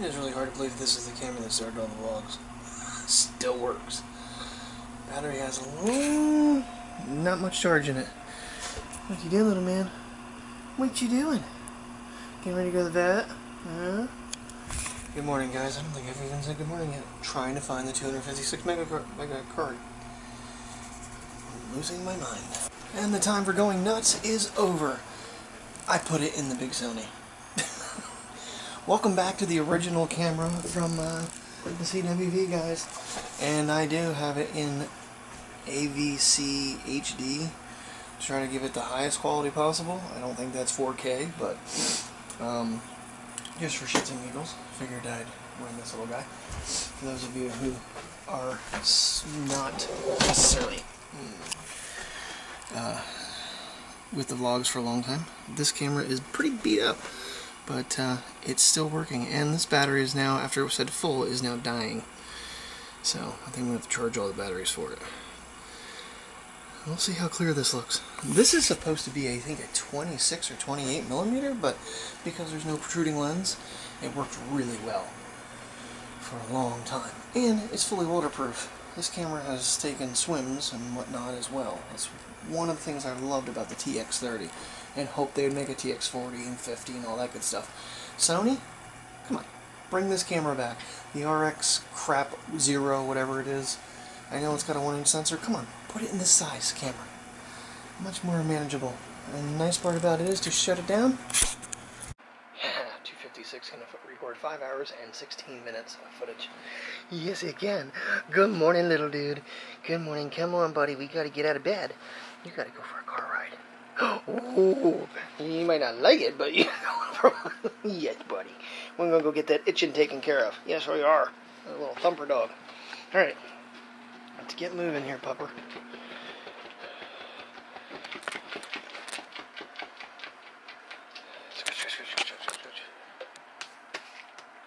It is really hard to believe this is the camera that started all the vlogs. Still works. Battery has a little, not much charge in it. What you doing, little man? What you doing? Getting ready to go to the vet? Huh? Good morning, guys. I don't think I've even said good morning yet. I'm trying to find the 256 mega, mega card. I'm losing my mind. And the time for going nuts is over. I put it in the big Sony. Welcome back to the original camera from uh, the CWV guys. And I do have it in AVC HD. Try to give it the highest quality possible. I don't think that's 4K, but um, just for shits and giggles, figured I'd run this little guy. For those of you who are not necessarily uh, with the vlogs for a long time, this camera is pretty beat up, but uh, it's still working. And this battery is now, after it was to full, is now dying. So I think I'm going to charge all the batteries for it. We'll see how clear this looks. This is supposed to be, I think, a 26 or 28 millimeter, but because there's no protruding lens, it worked really well for a long time. And it's fully waterproof. This camera has taken swims and whatnot as well. That's one of the things I loved about the TX30 and hoped they would make a TX40 and 50 and all that good stuff. Sony, come on, bring this camera back. The RX crap zero, whatever it is. I know it's got a one inch sensor. Come on, put it in this size camera. Much more manageable. And the nice part about it is to shut it down. 256 can record 5 hours and 16 minutes of footage. Yes, can. Good morning, little dude. Good morning. Come on, buddy. We gotta get out of bed. You gotta go for a car ride. Oh, you might not like it, but you yes, buddy. We're gonna go get that itching taken care of. Yes, we are. A little thumper dog. All right. Let's get moving here, pupper.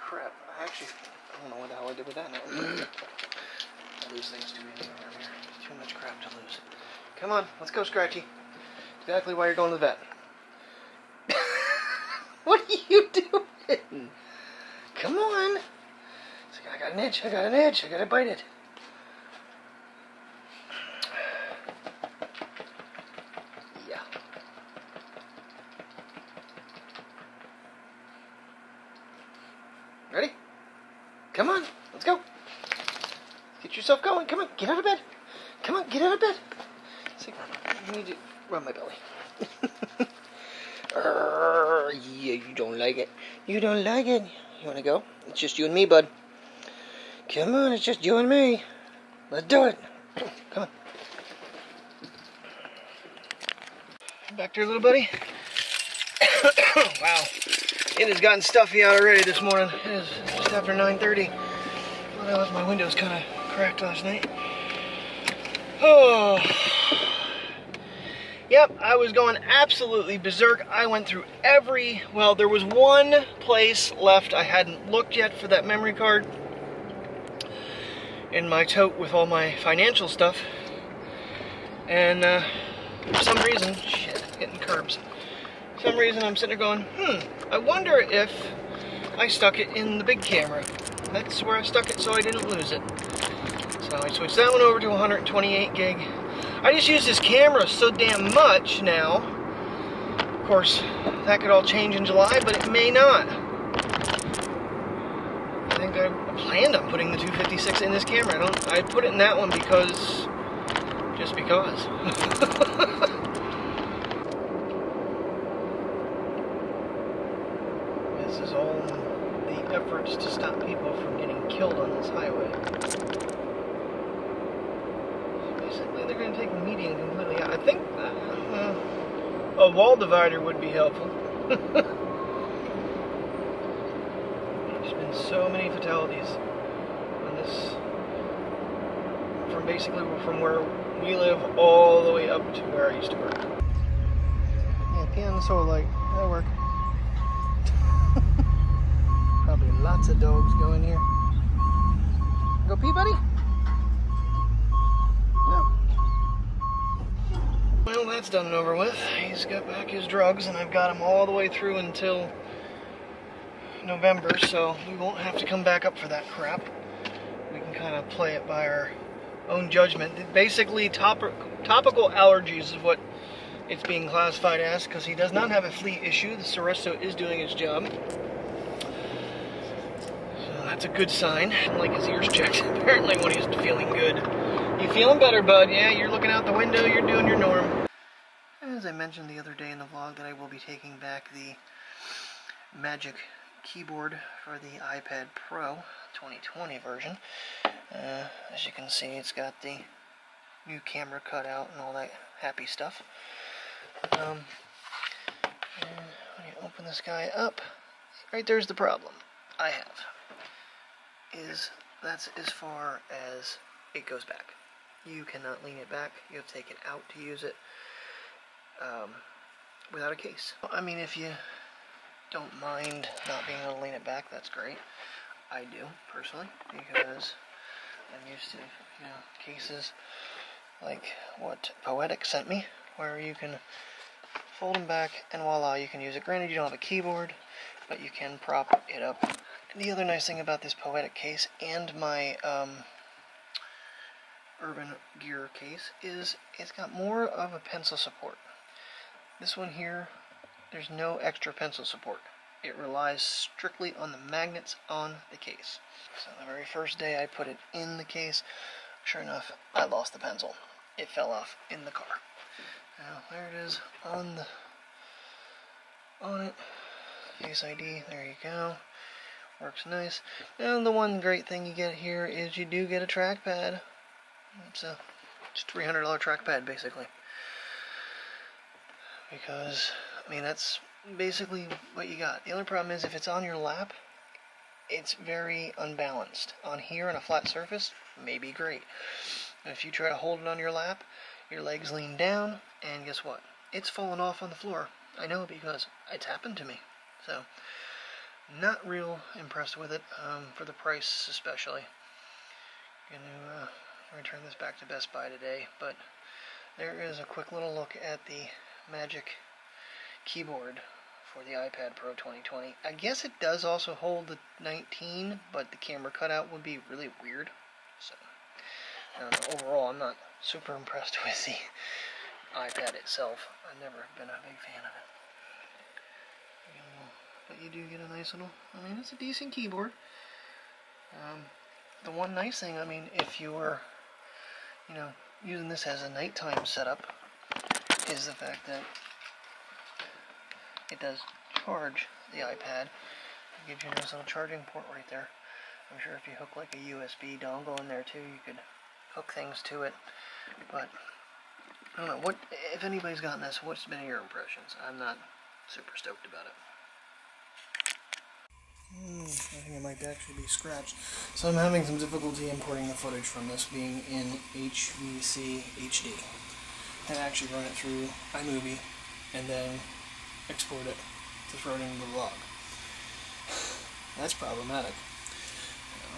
Crap. I actually, I don't know what the hell I did with that now. I lose things too easy around here. Too much crap to lose. Come on, let's go, Scratchy. Exactly why you're going to the vet. what are you doing? Come on. I got an itch. I got an itch. I gotta bite it. Yeah. Ready? Come on. Let's go. Get yourself going. Come on. Get out of bed. Come on. Get out of bed. See, you need to rub my belly. Urgh, yeah, you don't like it. You don't like it. You want to go? It's just you and me, bud. Come on, it's just you and me. Let's do it. Come on. Back your little buddy. wow. It has gotten stuffy out already this morning. It is just after 9.30. Well, that was my windows kind of cracked last night. Oh. Yep, I was going absolutely berserk. I went through every, well, there was one place left I hadn't looked yet for that memory card in my tote with all my financial stuff. And uh, for some reason, shit, hitting curbs. For some reason I'm sitting there going, hmm, I wonder if I stuck it in the big camera. That's where I stuck it so I didn't lose it. So I switched that one over to 128 gig. I just use this camera so damn much now. Of course, that could all change in July, but it may not. I think I planned on putting the 256 in this camera. I don't. I put it in that one because, just because. this is all the efforts to stop people from getting killed on this highway. Basically, they're going to take the median completely out. I think uh, a wall divider would be helpful. There's been so many fatalities on this, from basically from where we live all the way up to where I used to work. Yeah, the solar light. That'll work. Probably lots of dogs going here. Go pee, buddy? No. Well, that's done and over with. He's got back his drugs, and I've got him all the way through until November, so we won't have to come back up for that crap. We can kind of play it by our own judgment. Basically, top topical allergies is what it's being classified as, because he does not have a flea issue. The Seresto is doing its job. So that's a good sign. Like his ears checked, apparently when he's feeling good. You feeling better, bud? Yeah, you're looking out the window, you're doing your norm. As I mentioned the other day in the vlog that I will be taking back the Magic keyboard for the iPad Pro 2020 version. Uh, as you can see, it's got the new camera cut out and all that happy stuff. Um, when you open this guy up, right there's the problem I have. Is that's as far as it goes back. You cannot lean it back. You have to take it out to use it um, without a case. I mean, if you don't mind not being able to lean it back, that's great. I do, personally, because I'm used to, you know, cases like what Poetic sent me, where you can fold them back and voila, you can use it. Granted, you don't have a keyboard, but you can prop it up. The other nice thing about this Poetic case and my um, Urban Gear case is it's got more of a pencil support. This one here there's no extra pencil support. It relies strictly on the magnets on the case. So the very first day I put it in the case, sure enough, I lost the pencil. It fell off in the car. Now there it is on the on it. Case ID, there you go. Works nice. And the one great thing you get here is you do get a trackpad. It's a it's $300 trackpad basically. Because I mean, that's basically what you got. The only problem is if it's on your lap, it's very unbalanced. On here on a flat surface, maybe great. If you try to hold it on your lap, your legs lean down, and guess what? It's falling off on the floor. I know because it's happened to me. So, not real impressed with it, um, for the price especially. Gonna uh, return this back to Best Buy today, but there is a quick little look at the Magic keyboard for the iPad Pro 2020. I guess it does also hold the 19, but the camera cutout would be really weird. So, overall, I'm not super impressed with the iPad itself. I've never been a big fan of it. But you do get a nice little, I mean, it's a decent keyboard. Um, the one nice thing, I mean, if you were, you know, using this as a nighttime setup, is the fact that it does charge the iPad. It gives you a nice little charging port right there. I'm sure if you hook like a USB dongle in there too, you could hook things to it. But I don't know what if anybody's gotten this. What's been your impressions? I'm not super stoked about it. Mm, I think it might actually be scratched. So I'm having some difficulty importing the footage from this being in HVC HD. And actually run it through iMovie and then export it to throw it into the vlog. That's problematic.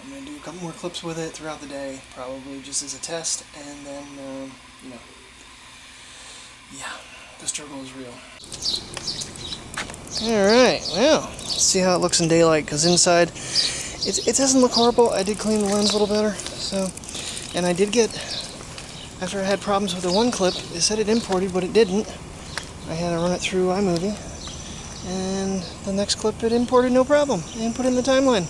I'm going to do a couple more clips with it throughout the day, probably just as a test, and then, um, you know, yeah, the struggle is real. Alright, well, let's see how it looks in daylight, because inside, it, it doesn't look horrible. I did clean the lens a little better, so, and I did get, after I had problems with the one clip, it said it imported, but it didn't. I had to run it through iMovie. And the next clip it imported no problem. And put in the timeline.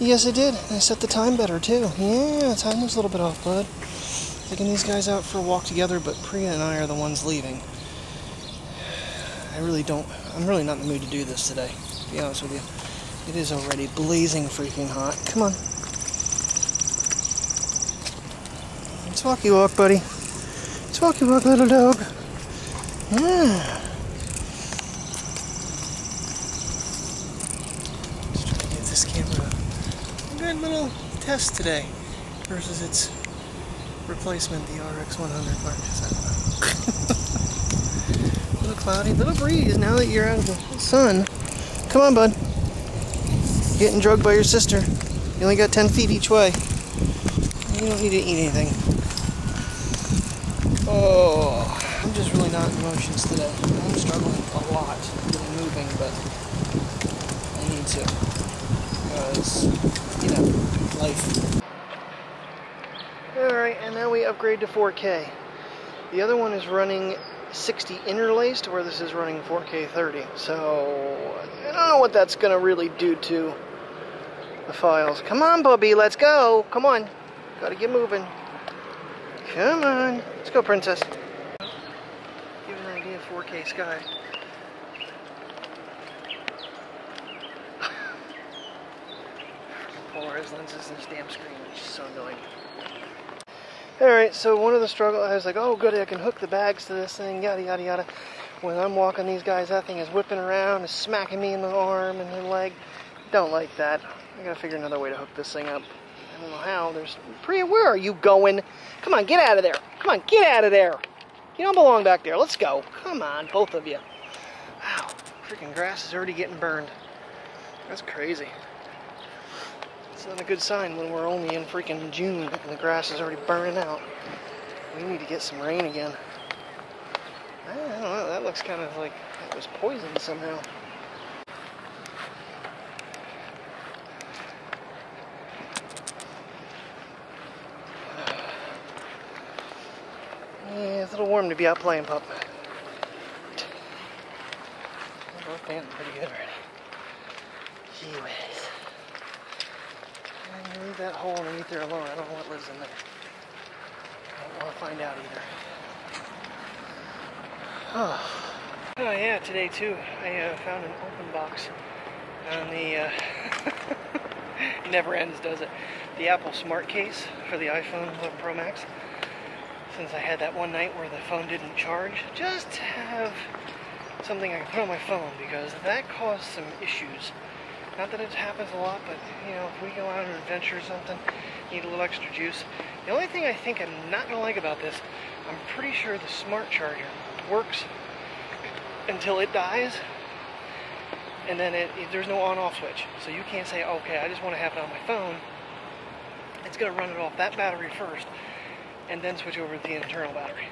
Yes, it did. I set the time better too. Yeah, the time was a little bit off, bud. Taking these guys out for a walk together, but Priya and I are the ones leaving. I really don't, I'm really not in the mood to do this today, to be honest with you. It is already blazing freaking hot. Come on. Walkie walk, buddy. It's walkie walk, little dog. Yeah. Just trying to give this camera a good little test today versus its replacement, the RX 100 Mark. little cloudy, little breeze now that you're out of the sun. Come on, bud. Getting drugged by your sister. You only got 10 feet each way. You don't need to eat anything. Oh. I'm just really not in motions today. I'm struggling a lot getting moving, but I need to. Because, you know, life. Alright, and now we upgrade to 4K. The other one is running 60 interlaced, where this is running 4K 30. So, I don't know what that's going to really do to the files. Come on, Bubby, let's go. Come on. Gotta get moving. Come on. Let's go, princess. Give an idea of 4K sky. Polarized lenses in this damn screen, which is so annoying. Alright, so one of the struggle, I was like, oh good, I can hook the bags to this thing, yada yada yada. When I'm walking these guys, that thing is whipping around, is smacking me in the arm and the leg. Don't like that. I gotta figure another way to hook this thing up. I don't know how. There's Priya, where are you going? Come on, get out of there. Come on, get out of there. You don't belong back there. Let's go. Come on, both of you. Wow, freaking grass is already getting burned. That's crazy. It's not a good sign when we're only in freaking June and the grass is already burning out. We need to get some rain again. Ah, I don't know, that looks kind of like it was poisoned somehow. Little warm to be out playing, pup. We're feeling pretty good already. Gee whiz. And leave that hole underneath there alone. I don't know what lives in there. I don't want to find out either. Oh. Oh yeah, today too, I uh, found an open box on the, uh, never ends, does it? The Apple Smart Case for the iPhone 11 Pro Max since I had that one night where the phone didn't charge, just to have something I can put on my phone because that caused some issues. Not that it happens a lot, but you know, if we go out on an adventure or something, need a little extra juice. The only thing I think I'm not gonna like about this, I'm pretty sure the smart charger works until it dies, and then it, it, there's no on-off switch. So you can't say, okay, I just want to have it on my phone. It's gonna run it off that battery first, and then switch over to the internal battery.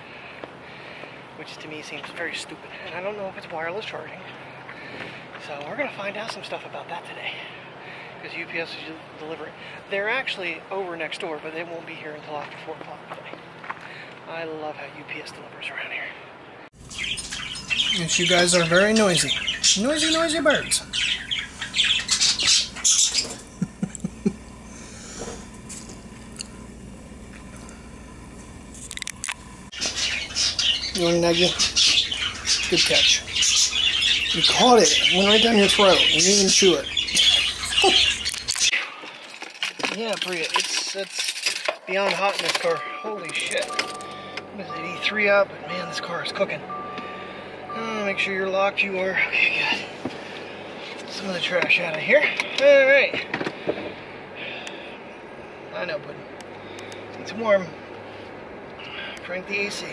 Which to me seems very stupid. And I don't know if it's wireless charging. So we're to find out some stuff about that today. Because UPS is delivering. They're actually over next door, but they won't be here until after 4 o'clock today. I love how UPS delivers around here. Yes, you guys are very noisy. Noisy, noisy birds. Nudge you? Good catch. You caught it. It went right down your throat. You didn't even chew it. yeah, Bria, it's it's beyond hot in this car. Holy shit. What is it, E3 up? But man, this car is cooking. Uh, make sure you're locked. You are. Okay, good. Some of the trash out of here. Alright. I know, but it's warm. Crank the AC.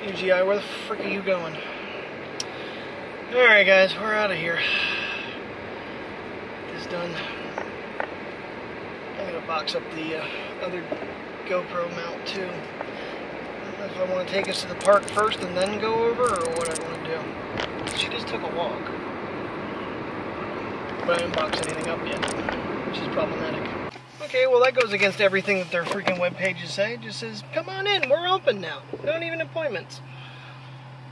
UGI, where the frick are you going? Alright guys, we're out of here. This done. I'm gonna box up the uh, other GoPro mount too. I if I want to take us to the park first and then go over, or what I want to do. She just took a walk. But I didn't box anything up yet, which is problematic. Okay, well that goes against everything that their freaking web pages say. It just says, come on in, we're open now. Don't even appointments.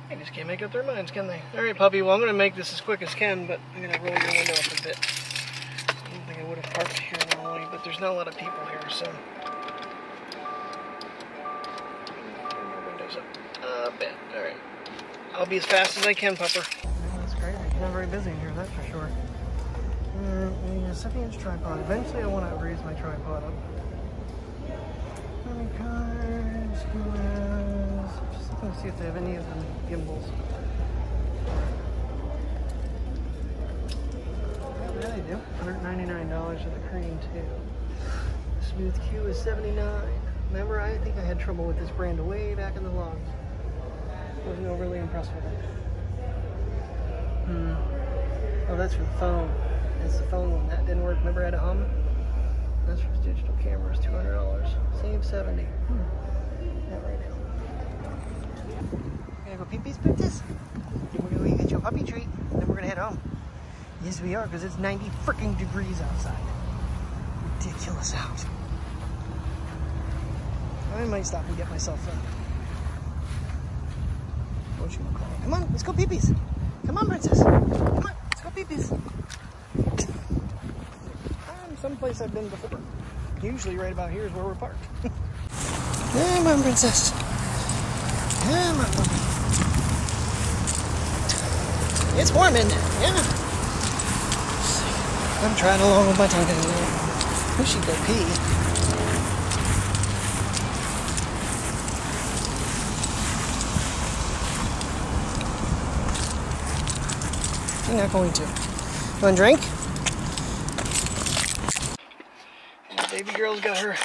They just can't make up their minds, can they? Alright, puppy, well I'm going to make this as quick as can, but I'm going to roll your window up a bit. I don't think I would have parked here normally, but there's not a lot of people here, so... windows up a bit. Alright. I'll be as fast as I can, pupper. That's great. It's not very busy in here, that's for sure. A 7 inch tripod. Eventually I want to raise my tripod up. Any cards, Just looking to see if they have any of them gimbals. Yeah, they do. $199 for the Crane 2. Smooth Q is 79 Remember, I think I had trouble with this brand way back in the logs. Wasn't overly impressed with it. Hmm. Oh, that's for the phone. It's the phone one. That didn't work. Remember I had a hum? That's for digital cameras, $200. Save 70 Hmm. Not right now. We're Gonna go pee pees, princess? We're gonna get you a puppy treat, then we're gonna head home. Yes, we are, because it's 90 freaking degrees outside. Ridiculous out. I might stop and get myself a. What you call? Come on, let's go peepees. Come on, princess. Come on, let's go peepees. I'm someplace I've been before. Usually, right about here is where we're parked. Come on, princess. Come on. It's warm in there. Yeah. I'm trying to along with my tongue in. Wish she'd go pee. You're not going to. A drink? Baby girl's got her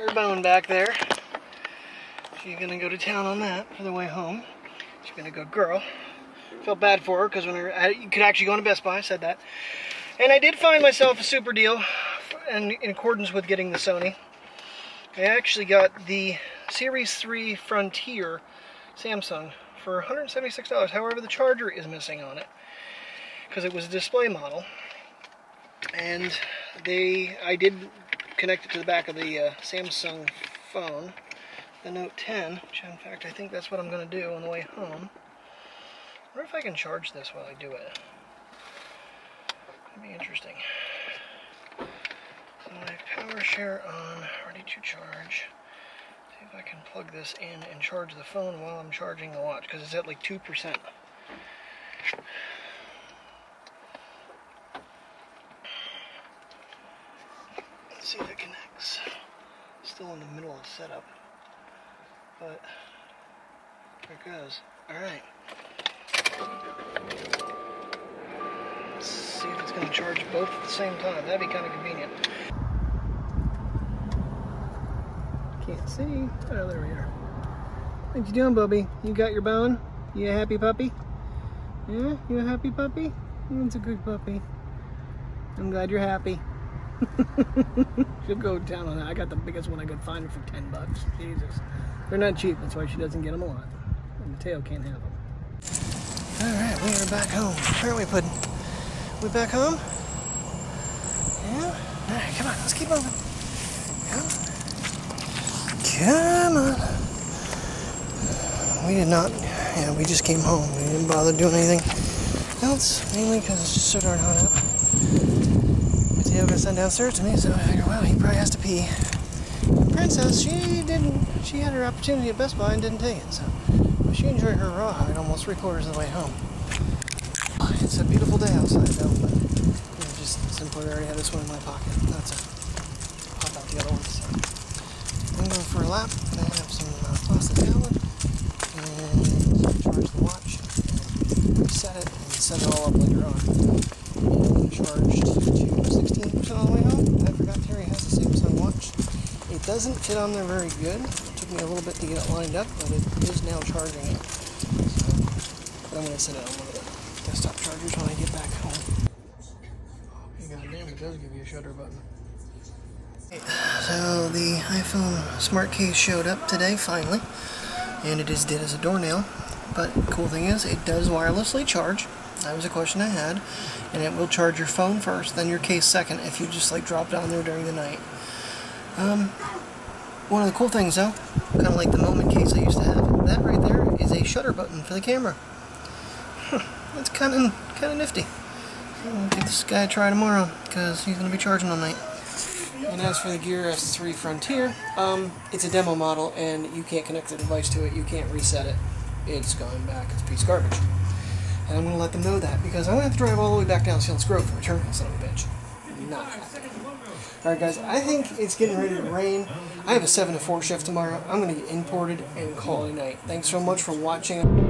her bone back there. She's gonna go to town on that for the way home. She's gonna go girl. Felt bad for her because when I, you could actually go into Best Buy. I said that, and I did find myself a super deal, and in accordance with getting the Sony. I actually got the Series 3 Frontier Samsung for $176. However, the charger is missing on it because it was a display model. And they, I did connect it to the back of the uh, Samsung phone, the Note 10, which in fact I think that's what I'm going to do on the way home. I wonder if I can charge this while I do it. That'd be interesting. So have power share on, ready to charge. See if I can plug this in and charge the phone while I'm charging the watch, because it's at like 2%. See if it connects. Still in the middle of setup. But there it goes. Alright. Let's see if it's going to charge both at the same time. That'd be kind of convenient. Can't see. Oh, there we are. What you doing, Bubby? You got your bone? You a happy puppy? Yeah? You a happy puppy? It's a good puppy. I'm glad you're happy. She'll go down on that. I got the biggest one I could find for 10 bucks. Jesus. They're not cheap. That's why she doesn't get them a lot. And Mateo can't have them. Alright, we are back home. Where are we putting? We back home? Yeah? Alright, come on. Let's keep moving. Come Come on. We did not, yeah, we just came home. We didn't bother doing anything else, mainly because it's just so darn hot out. Mateo got sent downstairs to me, so I figured, well, he probably has to pee. Princess, she didn't, she had her opportunity at Best Buy and didn't take it, so but she enjoyed her rawhide almost three quarters of the way home. It's a beautiful day outside, though, but you know, just simply already had this one in my pocket. That's it. Pop out the other one, so I'm going for a lap. I have some uh, plastic tablet and charge the watch, reset it, and set it all up later on. And charged to 16% the way home. I forgot Terry has the Samsung watch. It doesn't fit on there very good. It took me a little bit to get it lined up, but it is now charging it. So, but I'm going to set it on one of the desktop chargers when I get back home. Oh, goddamn, it does give you a shutter button. So the iPhone smart case showed up today, finally, and it is dead as a doornail. But cool thing is, it does wirelessly charge. That was a question I had. And it will charge your phone first, then your case second if you just like drop down there during the night. Um, one of the cool things though, kind of like the Moment case I used to have, that right there is a shutter button for the camera. That's kind of kind of nifty. I'll give this guy a try tomorrow because he's going to be charging all night. And as for the Gear S3 Frontier, um, it's a demo model and you can't connect the device to it, you can't reset it. It's going back, it's piece of garbage. And I'm going to let them know that because I'm going to have to drive all the way back down to Selinsgrove to return that son of a bitch. Not. Alright guys, I think it's getting ready to rain. I have a 7 to 4 shift tomorrow. I'm going to get imported and call it a night. Thanks so much for watching.